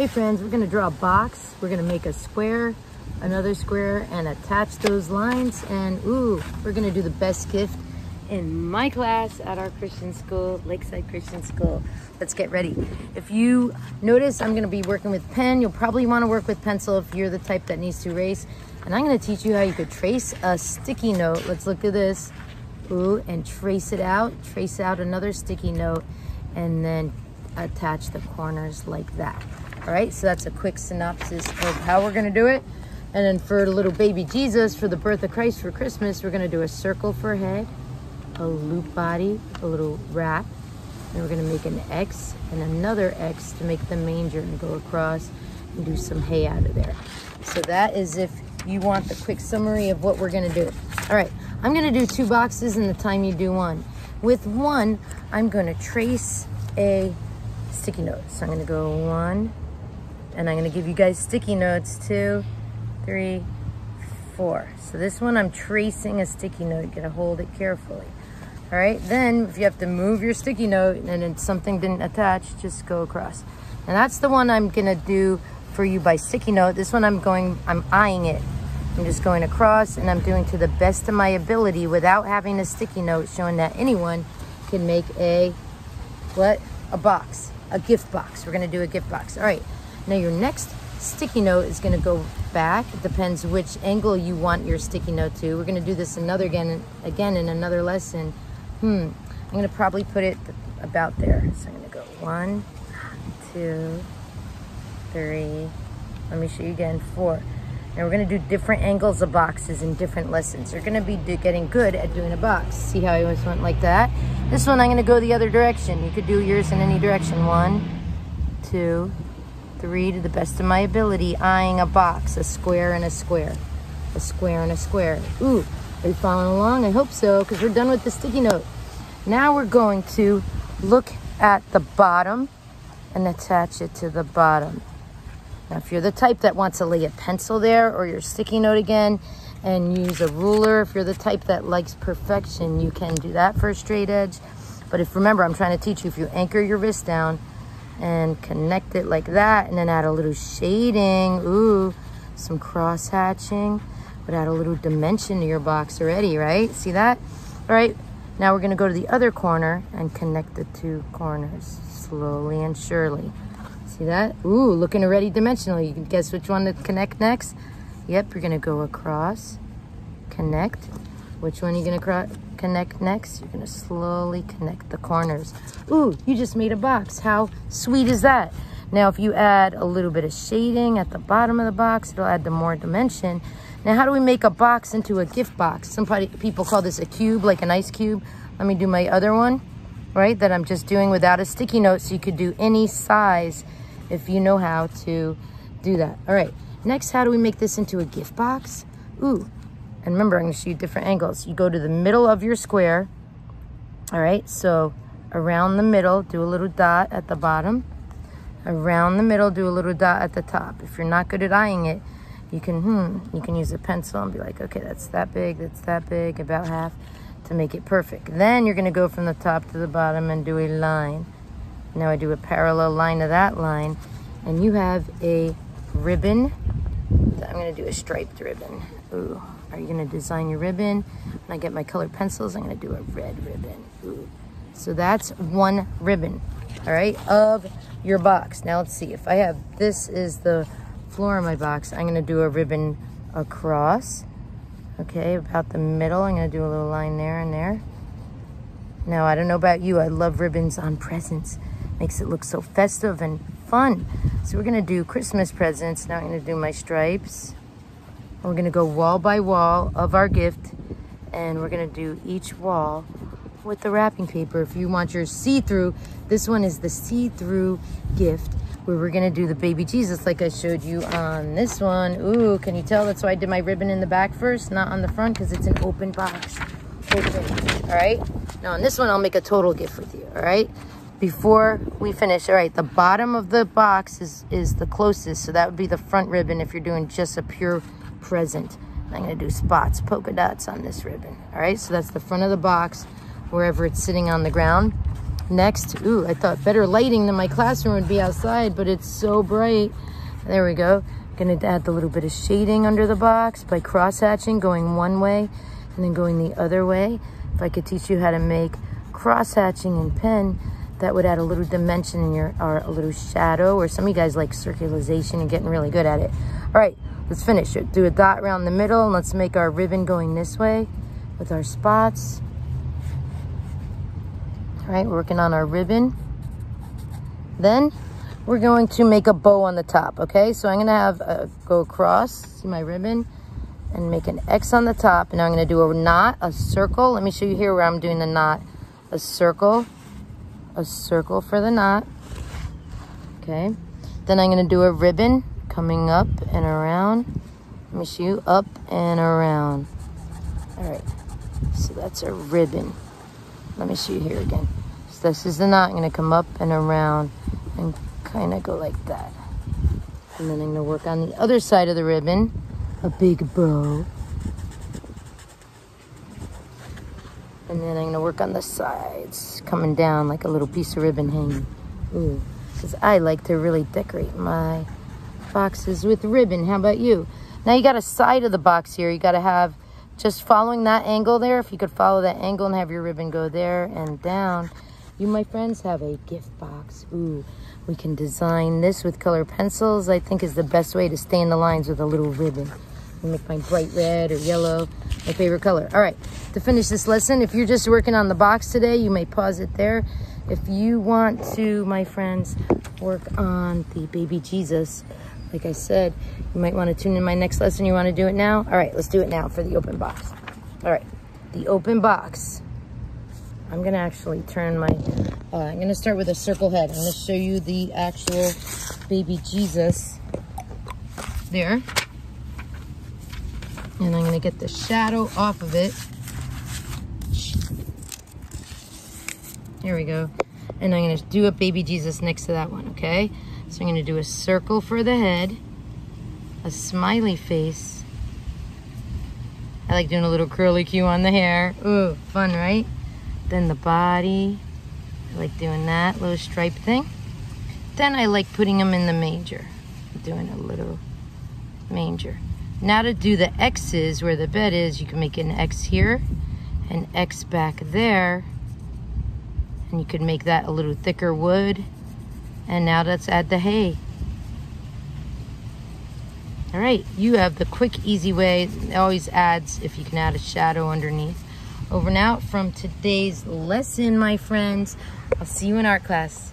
Hey friends, we're gonna draw a box. We're gonna make a square, another square, and attach those lines. And ooh, we're gonna do the best gift in my class at our Christian school, Lakeside Christian School. Let's get ready. If you notice, I'm gonna be working with pen. You'll probably wanna work with pencil if you're the type that needs to erase. And I'm gonna teach you how you could trace a sticky note. Let's look at this. Ooh, and trace it out. Trace out another sticky note and then attach the corners like that. All right, so that's a quick synopsis of how we're gonna do it. And then for little baby Jesus, for the birth of Christ for Christmas, we're gonna do a circle for head, a loop body, a little wrap, and we're gonna make an X and another X to make the manger and go across and do some hay out of there. So that is if you want the quick summary of what we're gonna do. All right, I'm gonna do two boxes in the time you do one. With one, I'm gonna trace a sticky note. So I'm gonna go one, and I'm gonna give you guys sticky notes, two, three, four. So this one I'm tracing a sticky note, gotta hold it carefully. All right, then if you have to move your sticky note and then something didn't attach, just go across. And that's the one I'm gonna do for you by sticky note. This one I'm going, I'm eyeing it. I'm just going across and I'm doing to the best of my ability without having a sticky note showing that anyone can make a, what? A box, a gift box. We're gonna do a gift box. All right, now your next sticky note is gonna go back. It depends which angle you want your sticky note to. We're gonna do this another again, again in another lesson. Hmm, I'm gonna probably put it about there. So I'm gonna go one, two, three, let me show you again, four. And we're gonna do different angles of boxes in different lessons. You're gonna be getting good at doing a box. See how I always went like that? This one, I'm gonna go the other direction. You could do yours in any direction. One, two, three, to the best of my ability, eyeing a box, a square and a square, a square and a square. Ooh, are you following along? I hope so, because we're done with the sticky note. Now we're going to look at the bottom and attach it to the bottom. Now, if you're the type that wants to lay a pencil there or your sticky note again and use a ruler, if you're the type that likes perfection, you can do that for a straight edge. But if remember, I'm trying to teach you, if you anchor your wrist down and connect it like that and then add a little shading, ooh, some cross hatching, would add a little dimension to your box already, right? See that? All right, now we're gonna go to the other corner and connect the two corners slowly and surely. See that? Ooh, looking already dimensional. You can guess which one to connect next? Yep, you're gonna go across, connect. Which one are you gonna connect next? You're gonna slowly connect the corners. Ooh, you just made a box. How sweet is that? Now, if you add a little bit of shading at the bottom of the box, it'll add the more dimension. Now, how do we make a box into a gift box? Some people call this a cube, like an ice cube. Let me do my other one, right? That I'm just doing without a sticky note, so you could do any size if you know how to do that. All right, next, how do we make this into a gift box? Ooh, and remember, I'm gonna show you different angles. You go to the middle of your square. All right, so around the middle, do a little dot at the bottom. Around the middle, do a little dot at the top. If you're not good at eyeing it, you can, hmm, you can use a pencil and be like, okay, that's that big, that's that big, about half to make it perfect. Then you're gonna go from the top to the bottom and do a line. Now I do a parallel line to that line and you have a ribbon. I'm gonna do a striped ribbon. Ooh, are you gonna design your ribbon? When I get my colored pencils, I'm gonna do a red ribbon. Ooh. So that's one ribbon, all right, of your box. Now let's see, if I have, this is the floor of my box, I'm gonna do a ribbon across. Okay, about the middle, I'm gonna do a little line there and there. Now, I don't know about you, I love ribbons on presents. Makes it look so festive and fun. So we're gonna do Christmas presents. Now I'm gonna do my stripes. We're gonna go wall by wall of our gift and we're gonna do each wall with the wrapping paper. If you want your see-through, this one is the see-through gift where we're gonna do the baby Jesus like I showed you on this one. Ooh, can you tell? That's why I did my ribbon in the back first, not on the front because it's an open box. Open, all right? Now on this one, I'll make a total gift with you, all right? before we finish all right the bottom of the box is is the closest so that would be the front ribbon if you're doing just a pure present i'm to do spots polka dots on this ribbon all right so that's the front of the box wherever it's sitting on the ground Next, ooh, I thought better lighting than my classroom would be outside, but it's so bright. There we go. Gonna add the little bit of shading under the box by cross hatching, going one way and then going the other way. If I could teach you how to make cross hatching in pen, that would add a little dimension in your, or a little shadow, or some of you guys like circularization and getting really good at it. All right, let's finish it. Do a dot around the middle and let's make our ribbon going this way with our spots. All right, working on our ribbon. Then we're going to make a bow on the top, okay? So I'm gonna have a, go across, see my ribbon, and make an X on the top. And I'm gonna do a knot, a circle. Let me show you here where I'm doing the knot. A circle, a circle for the knot, okay? Then I'm gonna do a ribbon coming up and around. Let me show you, up and around. All right, so that's a ribbon. Let me show you here again. So this is the knot, I'm gonna come up and around and kind of go like that. And then I'm to work on the other side of the ribbon, a big bow. And then I'm to work on the sides, coming down like a little piece of ribbon hanging. Ooh, because I like to really decorate my boxes with ribbon. How about you? Now you got a side of the box here. You got to have just following that angle there. If you could follow that angle and have your ribbon go there and down, you, my friends, have a gift box. Ooh, we can design this with color pencils. I think is the best way to stay in the lines with a little ribbon. make mine bright red or yellow, my favorite color. All right, to finish this lesson, if you're just working on the box today, you may pause it there. If you want to, my friends, work on the baby Jesus, like I said, you might want to tune in my next lesson. You want to do it now? All right, let's do it now for the open box. All right, the open box. I'm gonna actually turn my, uh, I'm gonna start with a circle head. I'm gonna show you the actual baby Jesus there. And I'm gonna get the shadow off of it. Here we go. And I'm gonna do a baby Jesus next to that one, okay? So I'm gonna do a circle for the head, a smiley face. I like doing a little curly cue on the hair. Ooh, fun, right? Then the body, I like doing that little stripe thing. Then I like putting them in the manger, doing a little manger. Now to do the X's where the bed is, you can make an X here, an X back there, and you could make that a little thicker wood. And now let's add the hay. All right, you have the quick, easy way. It always adds if you can add a shadow underneath. Over and out from today's lesson, my friends. I'll see you in art class.